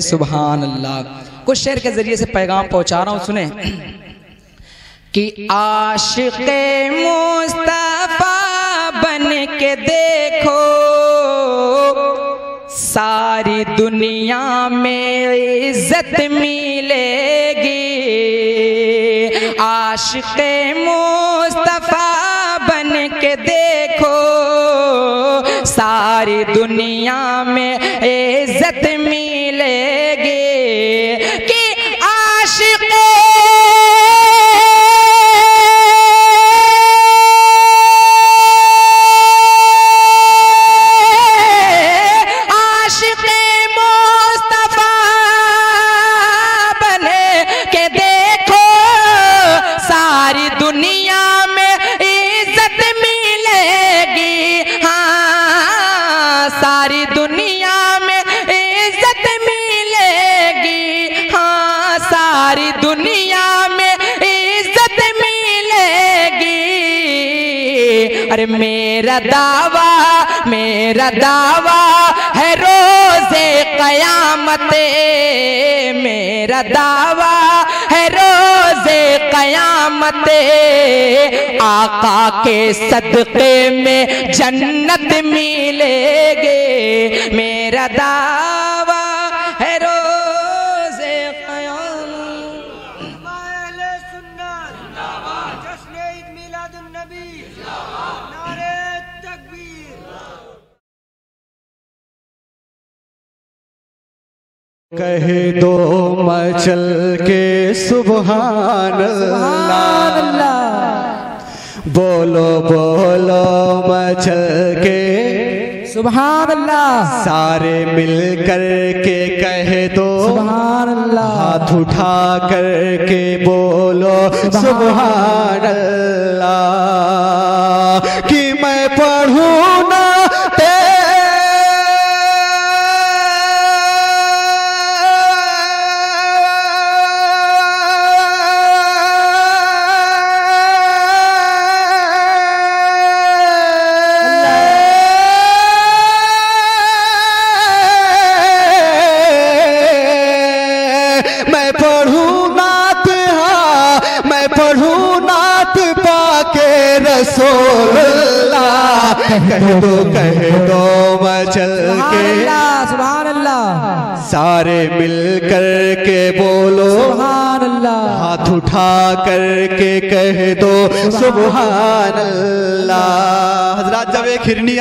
सुबहान अल्लाह कुछ शेर के ज़रिए से पैगाम पहुँचा रहा हूँ, सुने। कि आशिक मुस्तफ़ा सारी दुनिया में इज़्ज़त मिलेगी। आशिक मुस्तफ़ा बन के देखो, सारी दुनिया में इज़्ज़त मिलेगी। सारी दुनिया में इज़्ज़त मिलेगी। हाँ सारी दुनिया में इज़्ज़त मिलेगी। अरे मेरा दावा मेरा दावा है रोज़े कयामत। मेरा दावा है रोज़े कयामत। आका के सदक़े में जन्नत मिलेगे। मेरा दावा है रोज़े कह दो मचल के सुबहान अल्लाह। बोलो बोलो मचल के सुबहान अल्लाह सारे मिल कर के कहे दो सुबहान अल्लाह हाथ उठा कर के बोलो सुबहान अल्लाह कि मैं पढ़ूं नात हाँ मैं पढ़ूं नात पाके रसूल अल्लाह कह दो कह दो मचल के। सुबहान अल्लाह सारे मिल कर के बोलो हाथ उठा कर के कह दो सुबहान अल्लाह हज़रत जब एक हिरनी